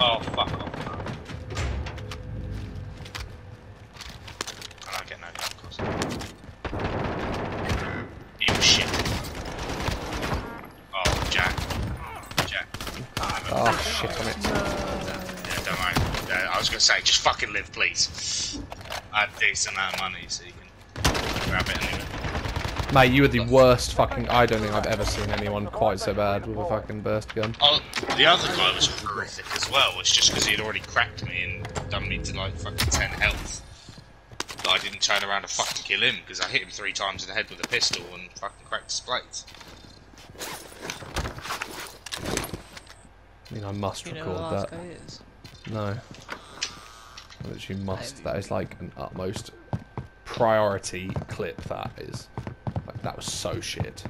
Oh, fuck off. I don't get no damn cost. You shit. Oh, Jack. Jack. Ah, oh shit on it. Yeah, don't worry. Yeah, I was gonna say, just fucking live, please. I have a decent amount of money, so you can grab it. Mate, you were the worst fucking. I don't think I've ever seen anyone quite so bad with a fucking burst gun. Oh, the other guy was horrific as well. It's just because he'd already cracked me and done me to like fucking 10 health. But I didn't turn around to fucking kill him because I hit him three times in the head with a pistol and fucking cracked his plates. I mean, I must you know who the record last that. guy is? No. I literally must. That is like an utmost priority clip. That is. Like, that was so shit.